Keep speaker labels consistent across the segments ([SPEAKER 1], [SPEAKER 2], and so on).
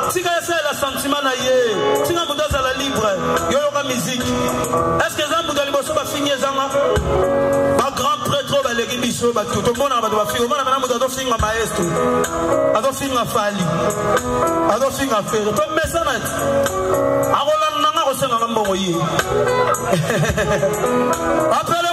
[SPEAKER 1] tika esalela sentiment na ye tika moto azala libre yo yoka miziki estce eza moto ya liboso bafingi ezanga bagrand prêtre oyo baleki biso bato tomonaka bato bafingi omona mena moto azofinga maestro azofinga fali azofinga fere tomesana ti akolanda nanga akosengaka mbongo ye
[SPEAKER 2] apele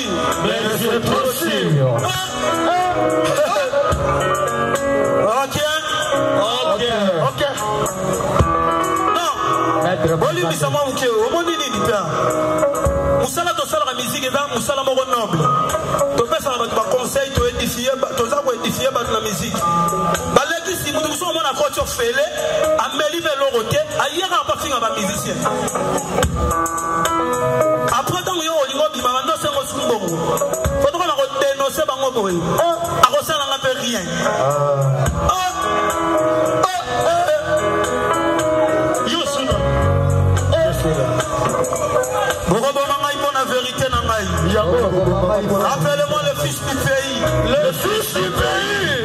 [SPEAKER 1] bolimbisa mwa moke omoni nini mpe mosala tosalaka miziki eza mosala moko noble topesaka bato baconseil toza koedifie bato na miziki balekisi moto mosusu omona koti ofele ameli mpe eloko te ayekaka mpo afinga bamiziki apres ntango yo olingi obima bando osenga osuki bongo fotoko na kodenonse bango boye oh, akosala nga mpe rien ah. oh, bokoboma ngai mpo na verité na ngai apele moi le fils du pays le fils du pays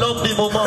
[SPEAKER 1] l'homme du moment